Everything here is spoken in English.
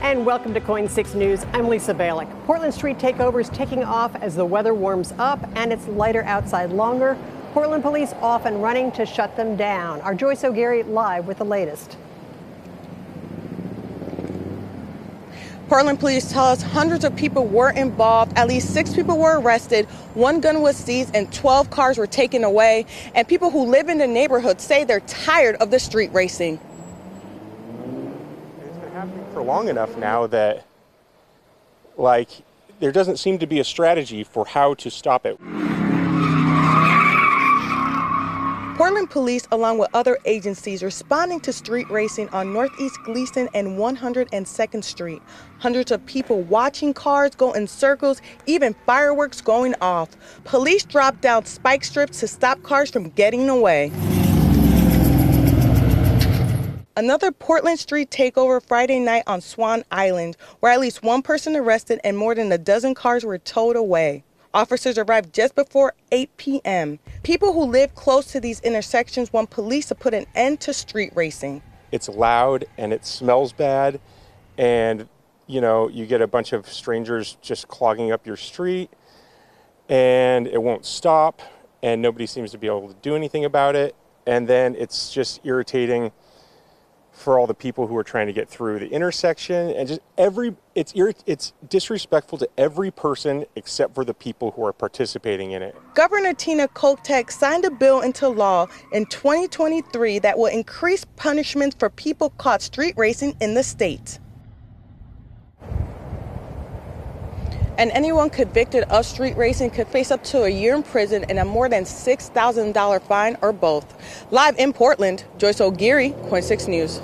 And welcome to KOIN 6 News. I'm Lisa Balick. Portland Street takeover is taking off as the weather warms up and it's lighter outside longer. Portland police off and running to shut them down. Our Joyce O'Geary live with the latest. Portland police tell us hundreds of people were involved. At least six people were arrested. One gun was seized and 12 cars were taken away. And people who live in the neighborhood say they're tired of the street racing. Happening for long enough now that, like, there doesn't seem to be a strategy for how to stop it. Portland police, along with other agencies, responding to street racing on Northeast Glisan and 102nd Street. Hundreds of people watching cars go in circles, even fireworks going off. Police dropped down spike strips to stop cars from getting away. Another Portland Street takeover Friday night on Swan Island, where at least one person arrested and more than a dozen cars were towed away. Officers arrived just before 8 p.m. People who live close to these intersections want police to put an end to street racing. It's loud and it smells bad, and you know, you get a bunch of strangers just clogging up your street, and it won't stop, and nobody seems to be able to do anything about it, and then it's just irritating for all the people who are trying to get through the intersection and just every it's it's disrespectful to every person except for the people who are participating in it. Governor Tina Kotek signed a bill into law in 2023 that will increase punishments for people caught street racing in the state. and anyone convicted of street racing could face up to a year in prison and a more than $6,000 fine or both. Live in Portland, Joyce O'Geary, KOIN 6 News.